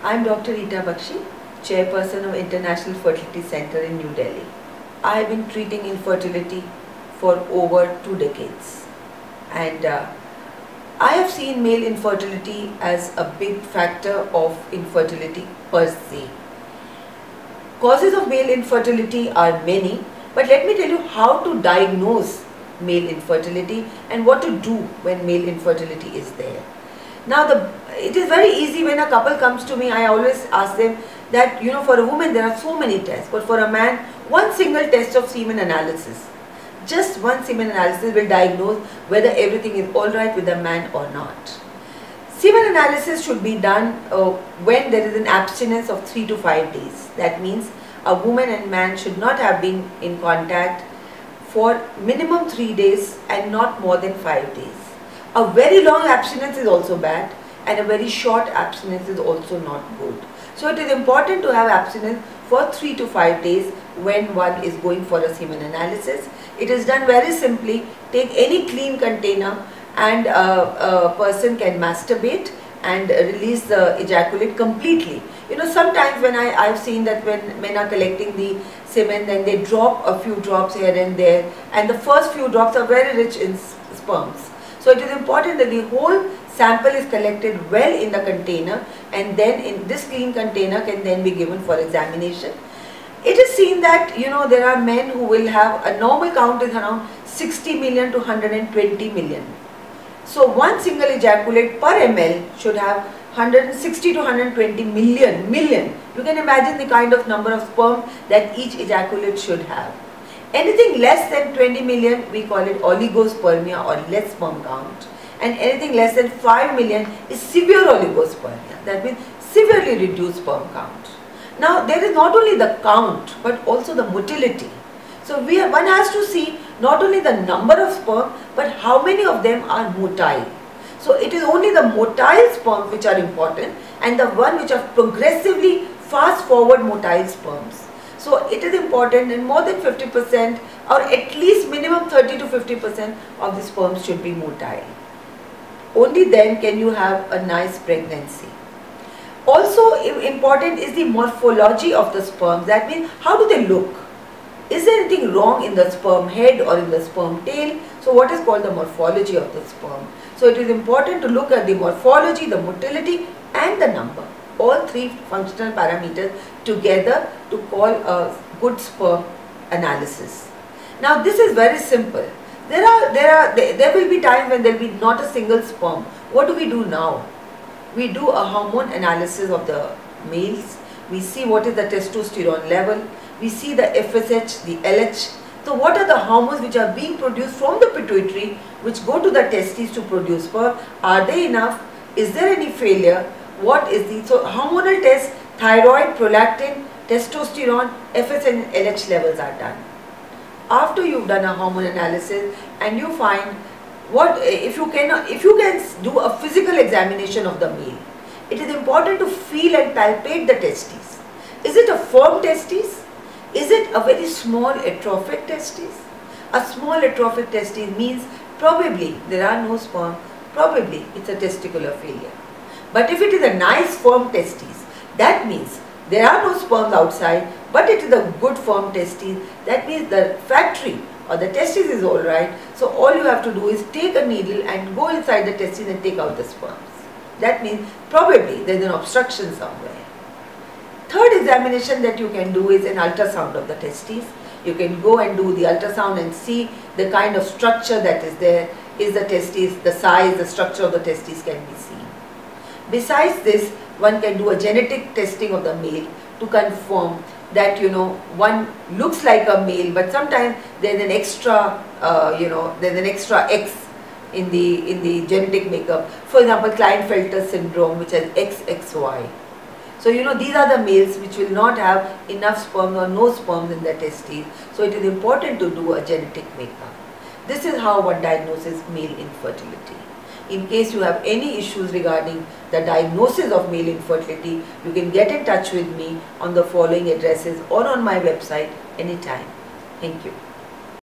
I'm Dr. Rita Bakshi, chairperson of International Fertility Center in New Delhi. I have been treating infertility for over two decades and uh, I have seen male infertility as a big factor of infertility per se. Causes of male infertility are many, but let me tell you how to diagnose male infertility and what to do when male infertility is there. Now, the it is very easy when a couple comes to me, I always ask them that, you know, for a woman there are so many tests, but for a man, one single test of semen analysis just one semen analysis will diagnose whether everything is alright with the man or not. Semen analysis should be done uh, when there is an abstinence of 3 to 5 days. That means a woman and man should not have been in contact for minimum 3 days and not more than 5 days. A very long abstinence is also bad and a very short abstinence is also not good. So it is important to have abstinence for 3 to 5 days when one is going for a semen analysis. It is done very simply. Take any clean container and a, a person can masturbate and release the ejaculate completely. You know, sometimes when I, I've seen that when men are collecting the semen, then they drop a few drops here and there, and the first few drops are very rich in sperms. So it is important that the whole sample is collected well in the container and then in this clean container can then be given for examination it is seen that you know there are men who will have a normal count is around 60 million to 120 million. So one single ejaculate per ml should have 160 to 120 million million. You can imagine the kind of number of sperm that each ejaculate should have. Anything less than 20 million we call it oligospermia or less sperm count and anything less than 5 million is severe oligospermia that means severely reduced sperm count. Now there is not only the count but also the motility. So we are, one has to see not only the number of sperm but how many of them are motile. So it is only the motile sperm which are important and the one which are progressively fast forward motile sperms. So it is important and more than 50% or at least minimum 30 to 50% of the sperms should be motile. Only then can you have a nice pregnancy. Also important is the morphology of the sperm. That means how do they look? Is there anything wrong in the sperm head or in the sperm tail? So what is called the morphology of the sperm? So it is important to look at the morphology, the motility and the number. All three functional parameters together to call a good sperm analysis. Now this is very simple. There are there are there, there will be times when there will be not a single sperm. What do we do now? we do a hormone analysis of the males. We see what is the testosterone level. We see the FSH, the LH. So what are the hormones which are being produced from the pituitary which go to the testes to produce sperm? Are they enough? Is there any failure? What is the, so hormonal tests, thyroid, prolactin, testosterone, FSH and LH levels are done. After you've done a hormone analysis and you find what if you can if you can do a physical examination of the male it is important to feel and palpate the testes. Is it a firm testes? Is it a very small atrophic testes? A small atrophic testis means probably there are no sperm probably it's a testicular failure. But if it is a nice firm testes that means there are no sperms outside but it is a good firm testis that means the factory or the testis is alright. So all you have to do is take a needle and go inside the testis and take out the sperms. That means probably there is an obstruction somewhere. Third examination that you can do is an ultrasound of the testes. You can go and do the ultrasound and see the kind of structure that is there. Is the testes, the size, the structure of the testes can be seen. Besides this, one can do a genetic testing of the male to confirm that you know one looks like a male but sometimes there's an extra uh, you know there's an extra X in the in the genetic makeup. For example Klinefelter syndrome which has XXY so you know these are the males which will not have enough sperm or no sperm in their testes. So it is important to do a genetic makeup. This is how one diagnoses male infertility in case you have any issues regarding the diagnosis of male infertility, you can get in touch with me on the following addresses or on my website anytime. Thank you.